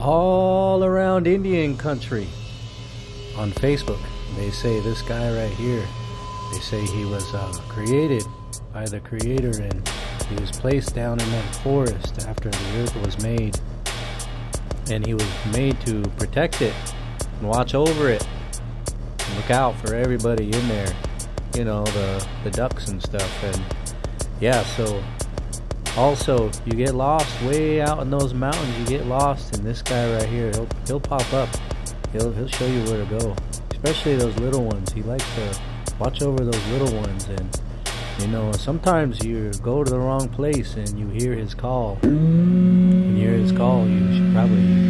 all around Indian country on Facebook. They say this guy right here, they say he was uh, created by the Creator and he was placed down in that forest after the earth was made. And he was made to protect it and watch over it and look out for everybody in there. You know, the, the ducks and stuff. And yeah, so also you get lost way out in those mountains. You get lost, and this guy right here, he'll he'll pop up. He'll he'll show you where to go, especially those little ones. He likes to watch over those little ones, and you know sometimes you go to the wrong place and you hear his call. When you hear his call, you should probably